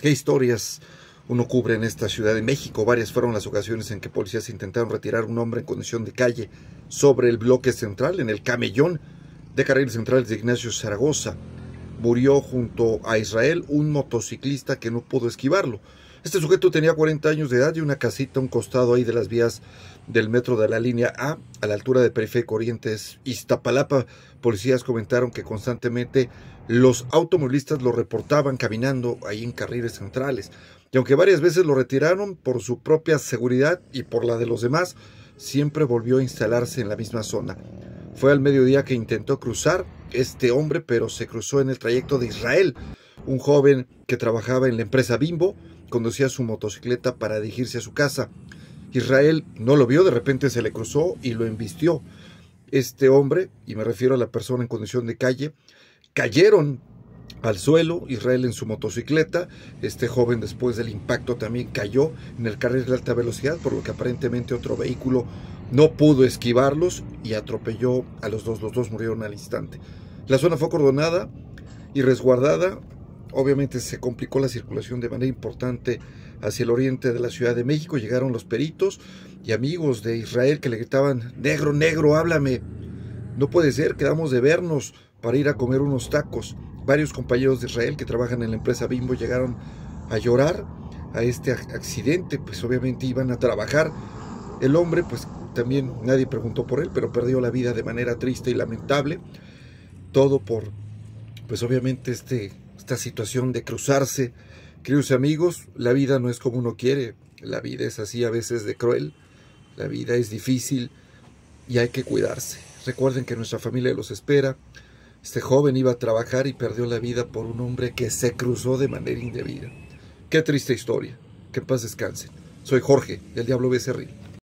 qué historias uno cubre en esta Ciudad de México. Varias fueron las ocasiones en que policías intentaron retirar un hombre en condición de calle sobre el bloque central, en el camellón de carriles centrales de Ignacio Zaragoza. Murió junto a Israel un motociclista que no pudo esquivarlo. Este sujeto tenía 40 años de edad y una casita a un costado ahí de las vías del metro de la línea A, a la altura de Periférico Orientes Iztapalapa. Policías comentaron que constantemente los automovilistas lo reportaban caminando ahí en carriles centrales. Y aunque varias veces lo retiraron por su propia seguridad y por la de los demás, siempre volvió a instalarse en la misma zona. Fue al mediodía que intentó cruzar este hombre, pero se cruzó en el trayecto de Israel. Un joven que trabajaba en la empresa Bimbo conducía su motocicleta para dirigirse a su casa. Israel no lo vio, de repente se le cruzó y lo embistió. Este hombre, y me refiero a la persona en condición de calle, cayeron al suelo, Israel en su motocicleta, este joven después del impacto también cayó en el carril de alta velocidad, por lo que aparentemente otro vehículo no pudo esquivarlos y atropelló a los dos, los dos murieron al instante. La zona fue acordonada y resguardada, obviamente se complicó la circulación de manera importante hacia el oriente de la Ciudad de México, llegaron los peritos y amigos de Israel que le gritaban, negro, negro, háblame, no puede ser, quedamos de vernos para ir a comer unos tacos varios compañeros de Israel que trabajan en la empresa Bimbo llegaron a llorar a este accidente, pues obviamente iban a trabajar. El hombre, pues también nadie preguntó por él, pero perdió la vida de manera triste y lamentable. Todo por, pues obviamente este, esta situación de cruzarse. Queridos amigos, la vida no es como uno quiere, la vida es así a veces de cruel, la vida es difícil y hay que cuidarse. Recuerden que nuestra familia los espera. Este joven iba a trabajar y perdió la vida por un hombre que se cruzó de manera indebida. Qué triste historia. Que paz descansen. Soy Jorge, del Diablo Becerril.